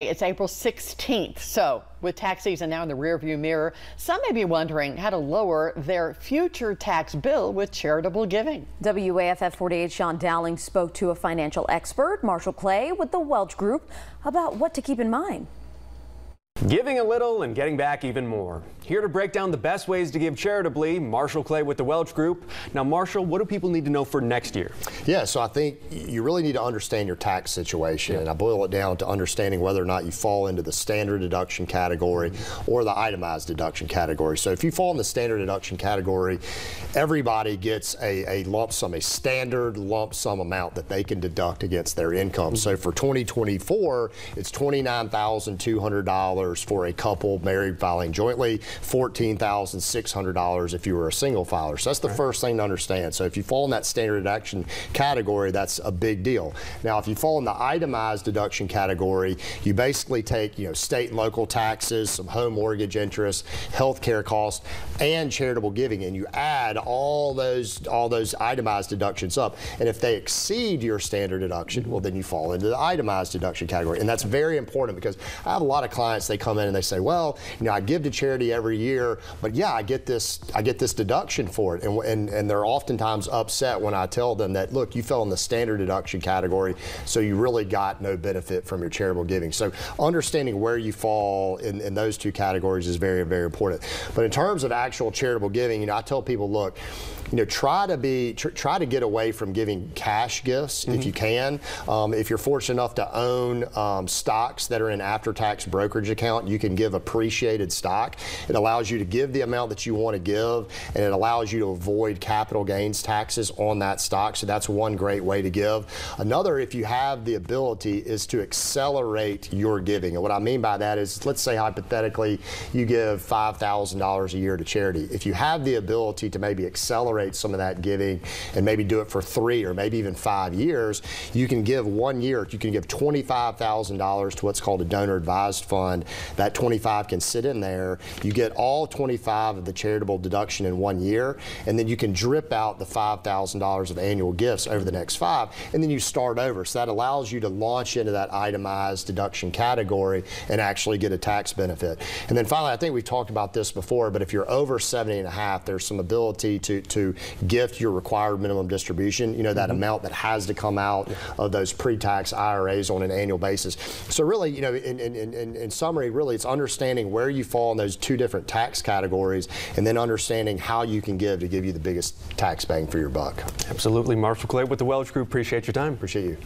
It's April 16th, so with tax season now in the rearview mirror, some may be wondering how to lower their future tax bill with charitable giving. WAFF 48 Sean Dowling spoke to a financial expert, Marshall Clay, with the Welch Group about what to keep in mind. Giving a little and getting back even more. Here to break down the best ways to give charitably, Marshall Clay with the Welch Group. Now, Marshall, what do people need to know for next year? Yeah, so I think you really need to understand your tax situation, and I boil it down to understanding whether or not you fall into the standard deduction category or the itemized deduction category. So if you fall in the standard deduction category, everybody gets a, a lump sum, a standard lump sum amount that they can deduct against their income. Mm -hmm. So for 2024, it's $29,200 for a couple married filing jointly, $14,600 if you were a single filer. So that's the right. first thing to understand. So if you fall in that standard deduction category, that's a big deal. Now, if you fall in the itemized deduction category, you basically take, you know, state and local taxes, some home mortgage interest, health care costs, and charitable giving, and you add all those all those itemized deductions up. And if they exceed your standard deduction, well, then you fall into the itemized deduction category. And that's very important because I have a lot of clients, they come in and they say, well, you know, I give to charity every year, but yeah, I get this, I get this deduction for it. And, and, and they're oftentimes upset when I tell them that, look, you fell in the standard deduction category, so you really got no benefit from your charitable giving. So understanding where you fall in, in those two categories is very, very important. But in terms of actual charitable giving, you know, I tell people, look, you know, try to be, tr try to get away from giving cash gifts mm -hmm. if you mm-hmm. can. Um, if you're fortunate enough to own um, stocks that are in after-tax brokerage account, you can give appreciated stock. It allows you to give the amount that you want to give, and it allows you to avoid capital gains taxes on that stock. So that's one great way to give. Another, if you have the ability, is to accelerate your giving. And what I mean by that is, let's say hypothetically, you give $5,000 a year to charity. If you have the ability to maybe accelerate some of that giving and maybe do it for three or maybe even five years, you can give one year, you can give $25,000 to what's called a donor advised fund. That 25 can sit in there. You get all 25 of the charitable deduction in one year, and then you can drip out the $5,000 of annual gifts over the next five, and then you start over. So that allows you to launch into that itemized deduction category and actually get a tax benefit. And then finally, I think we've talked about this before, but if you're over 70 and a half, there's some ability to, to gift your required minimum distribution, you know, that mm -hmm. amount that has to come out of those pre-tax IRAs on an annual basis. So really, you know, in, in, in, in summary, really it's understanding where you fall in those two different tax categories and then understanding how you can give to give you the biggest tax bang for your buck. Absolutely. Marshall Clay with the Welch Group. Appreciate your time. Appreciate you.